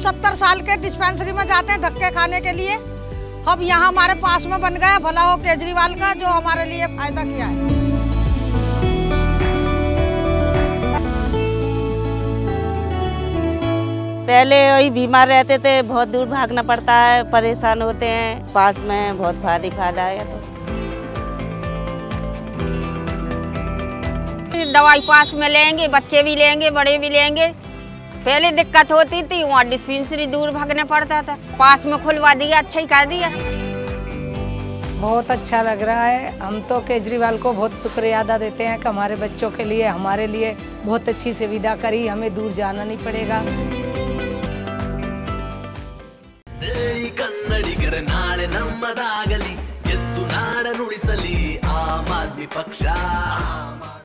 सत्तर साल के डिस्पेंसरी में जाते हैं धक्के खाने के लिए। अब यहाँ हमारे पास में बन गया भला हो केजरीवाल का जो हमारे लिए फ़ायदा किया है। पहले वही बीमार रहते थे बहुत दूर भागना पड़ता है परेशान होते हैं। पास में बहुत फ़ायदा फ़ायदा है तो। दवाई पास में लेंगे बच्चे भी लेंगे बड़े भी लेंगे। पहले दिक्कत होती थी वहाँ डिस्पेंसरी दूर भागना पड़ता था पास में खुलवा दिया अच्छा ही कर दिया बहुत अच्छा लग रहा है हम तो केजरीवाल को बहुत शुक्रिया अदा देते हैं कि हमारे बच्चों के लिए हमारे लिए बहुत अच्छी सुविधा करी हमें दूर जाना नहीं पड़ेगा ಬೆಳ್ಳಿ ಕನ್ನಡಿಗರ ನಾಳೆ ನಮ್ಮದಾಗಲಿ ಎದ್ದು ನಾಡನುಳಿಸಲಿ ಆಮ್ ಆದ್ಮಿ ಪಕ್ಷ